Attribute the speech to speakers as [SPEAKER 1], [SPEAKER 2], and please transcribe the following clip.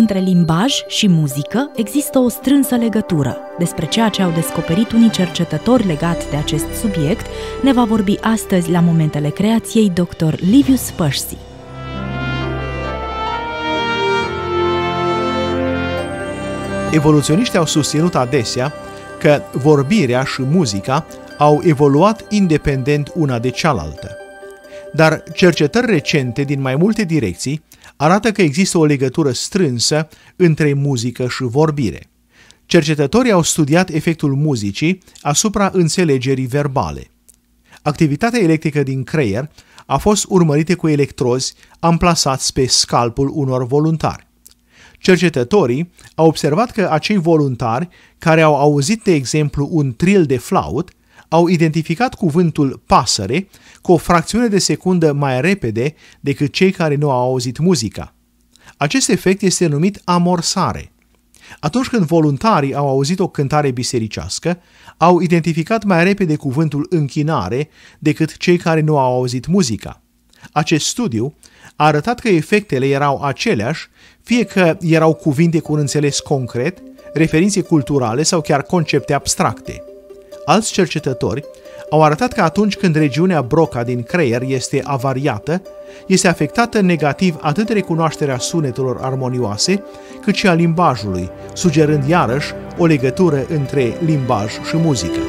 [SPEAKER 1] Între limbaj și muzică există o strânsă legătură. Despre ceea ce au descoperit unii cercetători legat de acest subiect ne va vorbi astăzi la momentele creației dr. Livius Percy.
[SPEAKER 2] Evoluționiștii au susținut adesea că vorbirea și muzica au evoluat independent una de cealaltă. Dar cercetări recente din mai multe direcții arată că există o legătură strânsă între muzică și vorbire. Cercetătorii au studiat efectul muzicii asupra înțelegerii verbale. Activitatea electrică din creier a fost urmărită cu electrozi amplasați pe scalpul unor voluntari. Cercetătorii au observat că acei voluntari care au auzit, de exemplu, un tril de flaut, au identificat cuvântul pasăre cu o fracțiune de secundă mai repede decât cei care nu au auzit muzica. Acest efect este numit amorsare. Atunci când voluntarii au auzit o cântare bisericească, au identificat mai repede cuvântul închinare decât cei care nu au auzit muzica. Acest studiu a arătat că efectele erau aceleași, fie că erau cuvinte cu un înțeles concret, referințe culturale sau chiar concepte abstracte. Alți cercetători au arătat că atunci când regiunea Broca din creier este avariată, este afectată negativ atât recunoașterea sunetelor armonioase, cât și a limbajului, sugerând iarăși o legătură între limbaj și muzică.